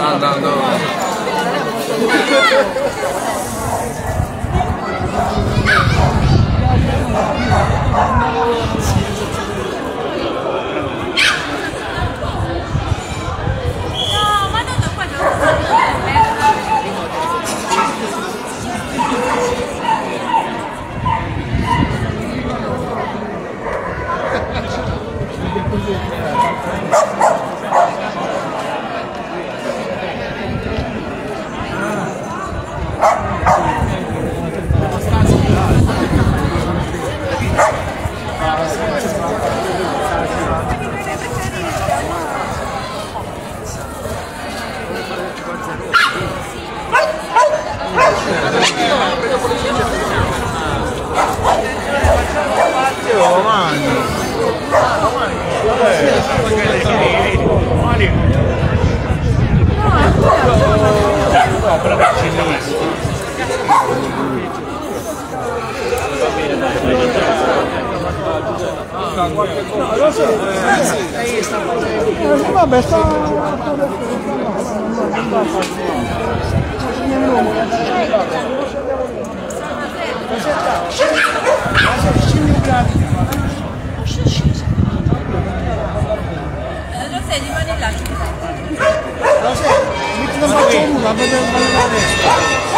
No, no, no. Oh, gente. Sta andando. Vabbè, sta... Non 我们都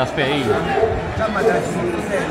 Aspetta, aspetta.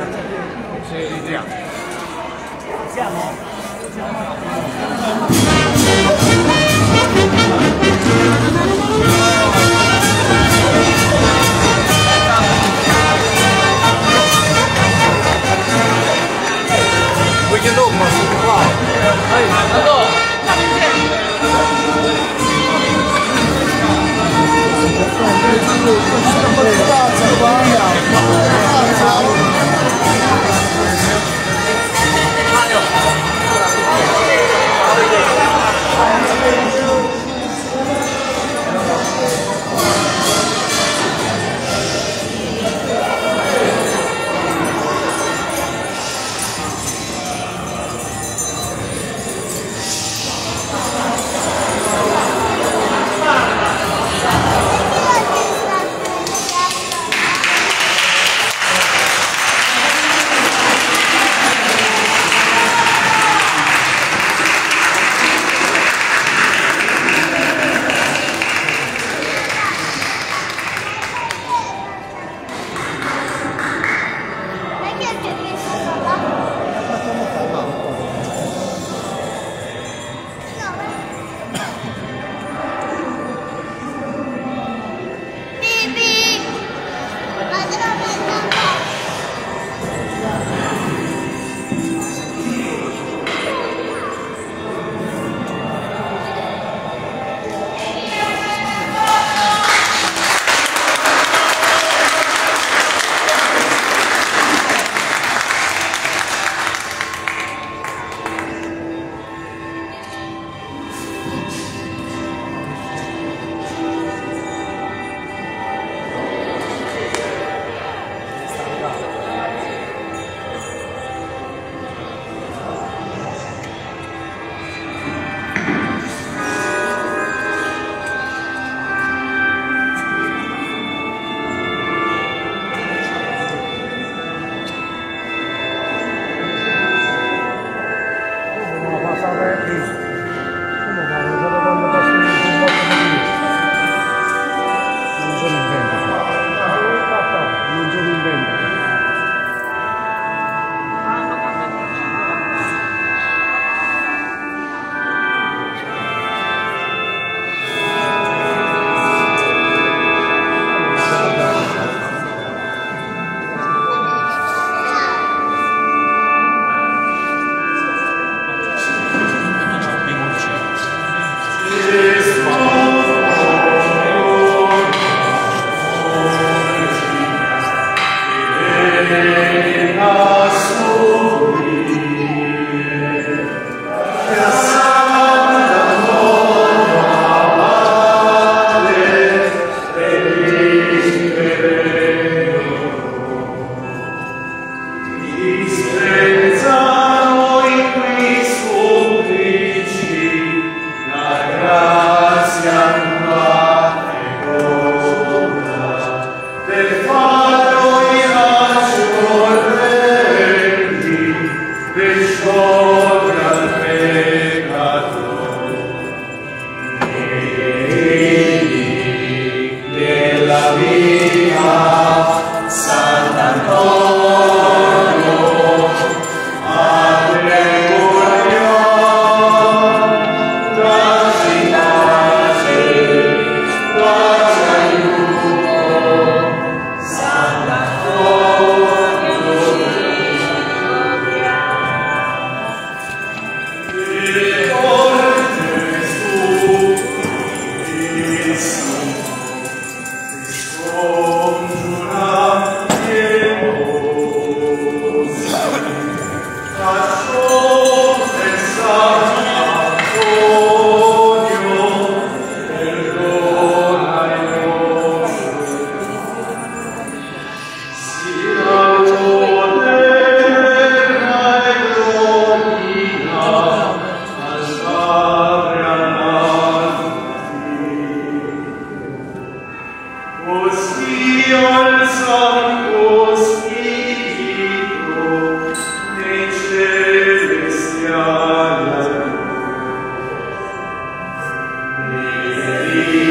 Amen.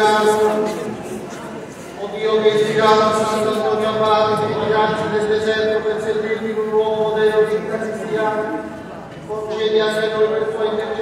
preghiamo. O Dio che hai ispirato Sant'Antonio Abate di vogliarci nel deserto per servirti con un uomo modello di cristiano, concedi anche noi per sua intercessione